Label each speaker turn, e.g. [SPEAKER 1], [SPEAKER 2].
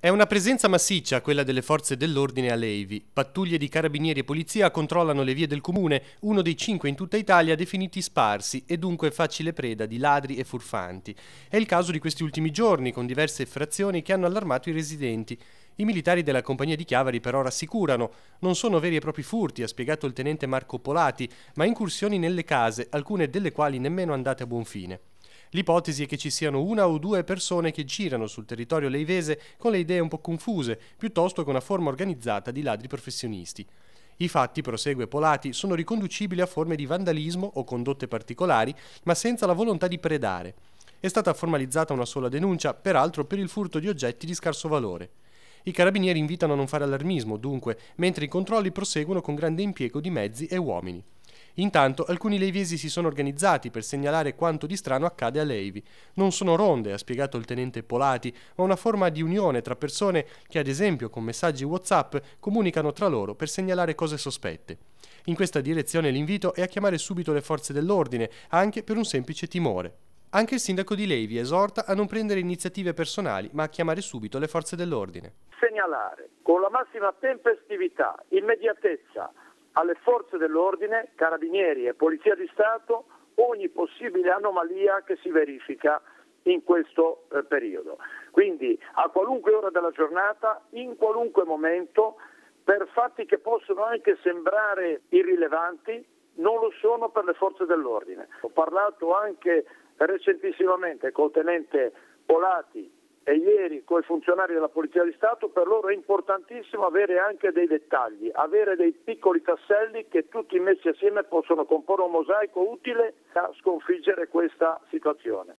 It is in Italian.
[SPEAKER 1] È una presenza massiccia quella delle forze dell'ordine a Levi. Pattuglie di carabinieri e polizia controllano le vie del comune, uno dei cinque in tutta Italia definiti sparsi e dunque facile preda di ladri e furfanti. È il caso di questi ultimi giorni, con diverse frazioni che hanno allarmato i residenti. I militari della compagnia di Chiavari però rassicurano. Non sono veri e propri furti, ha spiegato il tenente Marco Polati, ma incursioni nelle case, alcune delle quali nemmeno andate a buon fine. L'ipotesi è che ci siano una o due persone che girano sul territorio leivese con le idee un po' confuse, piuttosto che una forma organizzata di ladri professionisti. I fatti, prosegue Polati, sono riconducibili a forme di vandalismo o condotte particolari, ma senza la volontà di predare. È stata formalizzata una sola denuncia, peraltro per il furto di oggetti di scarso valore. I carabinieri invitano a non fare allarmismo, dunque, mentre i controlli proseguono con grande impiego di mezzi e uomini. Intanto alcuni leivesi si sono organizzati per segnalare quanto di strano accade a Leivi. Non sono ronde, ha spiegato il tenente Polati, ma una forma di unione tra persone che ad esempio con messaggi WhatsApp comunicano tra loro per segnalare cose sospette. In questa direzione l'invito è a chiamare subito le forze dell'ordine, anche per un semplice timore. Anche il sindaco di Levi esorta a non prendere iniziative personali, ma a chiamare subito le forze dell'ordine.
[SPEAKER 2] Segnalare con la massima tempestività, immediatezza, alle forze dell'ordine, carabinieri e polizia di Stato ogni possibile anomalia che si verifica in questo eh, periodo. Quindi a qualunque ora della giornata, in qualunque momento, per fatti che possono anche sembrare irrilevanti, non lo sono per le forze dell'ordine. Ho parlato anche recentissimamente col tenente Polati e ieri con i funzionari della Polizia di Stato, per loro è importantissimo avere anche dei dettagli, avere dei piccoli tasselli che tutti messi assieme possono comporre un mosaico utile a sconfiggere questa situazione.